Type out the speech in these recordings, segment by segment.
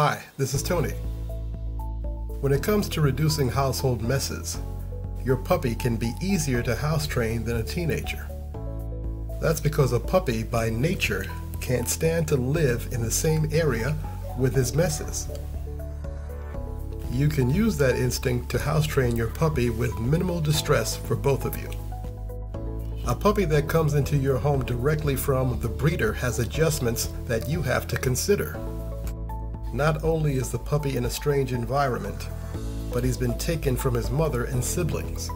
Hi, this is Tony. When it comes to reducing household messes, your puppy can be easier to house train than a teenager. That's because a puppy by nature can't stand to live in the same area with his messes. You can use that instinct to house train your puppy with minimal distress for both of you. A puppy that comes into your home directly from the breeder has adjustments that you have to consider. Not only is the puppy in a strange environment, but he's been taken from his mother and siblings.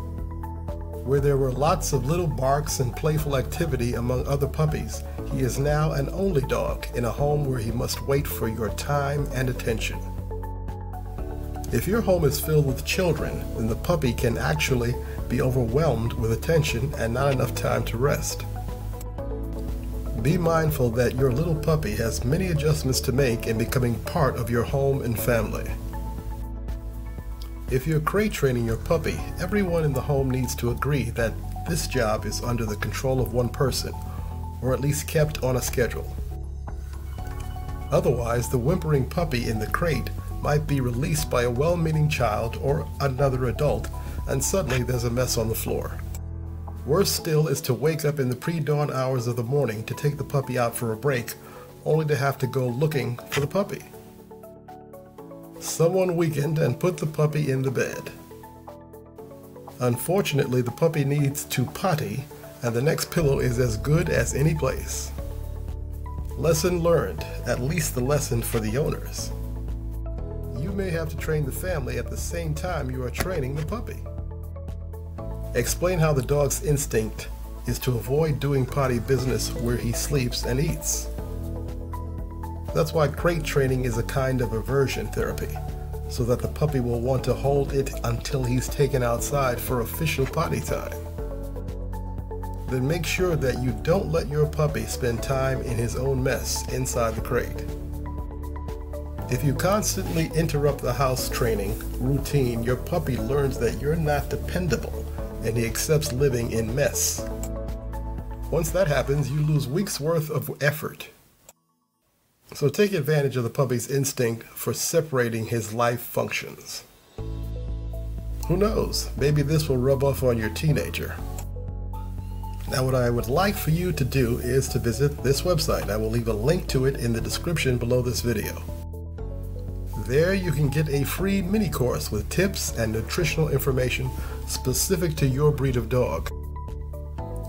Where there were lots of little barks and playful activity among other puppies, he is now an only dog in a home where he must wait for your time and attention. If your home is filled with children, then the puppy can actually be overwhelmed with attention and not enough time to rest. Be mindful that your little puppy has many adjustments to make in becoming part of your home and family. If you're crate training your puppy, everyone in the home needs to agree that this job is under the control of one person, or at least kept on a schedule. Otherwise, the whimpering puppy in the crate might be released by a well meaning child or another adult, and suddenly there's a mess on the floor. Worse still is to wake up in the pre dawn hours of the morning to take the puppy out for a break, only to have to go looking for the puppy. Someone weakened and put the puppy in the bed. Unfortunately, the puppy needs to potty, and the next pillow is as good as any place. Lesson learned, at least the lesson for the owners you may have to train the family at the same time you are training the puppy. Explain how the dog's instinct is to avoid doing potty business where he sleeps and eats. That's why crate training is a kind of aversion therapy, so that the puppy will want to hold it until he's taken outside for official potty time. Then make sure that you don't let your puppy spend time in his own mess inside the crate. If you constantly interrupt the house training routine, your puppy learns that you're not dependable and he accepts living in mess. Once that happens, you lose weeks worth of effort. So take advantage of the puppy's instinct for separating his life functions. Who knows, maybe this will rub off on your teenager. Now what I would like for you to do is to visit this website. I will leave a link to it in the description below this video. There you can get a free mini course with tips and nutritional information specific to your breed of dog.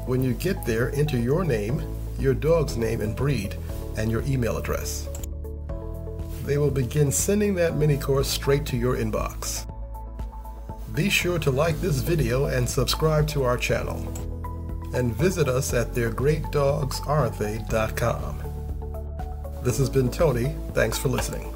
When you get there, enter your name, your dog's name and breed, and your email address. They will begin sending that mini course straight to your inbox. Be sure to like this video and subscribe to our channel. And visit us at theirgreatdogsarentthey.com. This has been Tony. Thanks for listening.